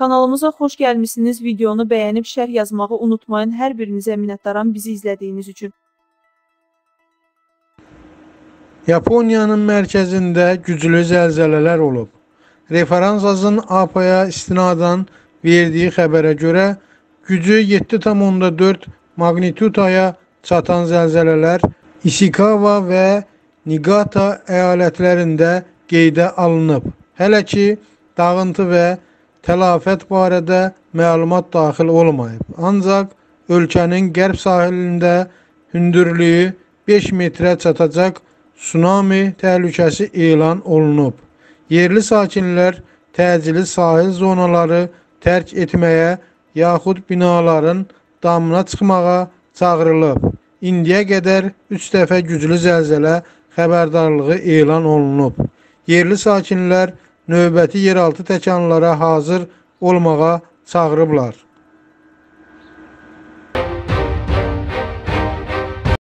Kanalımıza xoş gəlmisiniz. Videonu bəyənib şərh yazmağı unutmayın. Hər birinizə minnətdaram bizi izlədiyiniz üçün. Yaponiyanın mərkəzində güclü zəlzələlər olub. Referans azın APA-ya istinadan verdiyi xəbərə görə gücü 7,4 magnitudaya çatan zəlzələlər Ishikawa və Niigata əyalətlərində qeydə alınıb. Hələ ki, dağıntı və tələfət barədə məlumat daxil olmayıb. Ancaq ölkənin qərb sahilində hündürlüyü 5 metrə çatacaq tsunami təhlükəsi elan olunub. Yerli sakinlər təcili sahil zonaları tərk etməyə yaxud binaların damına çıxmağa çağırılıb. İndiyə qədər 3 dəfə güclü zəlzələ xəbərdarlığı elan olunub. Yerli sakinlər növbəti yeraltı təkanlara hazır olmağa çağırıblar.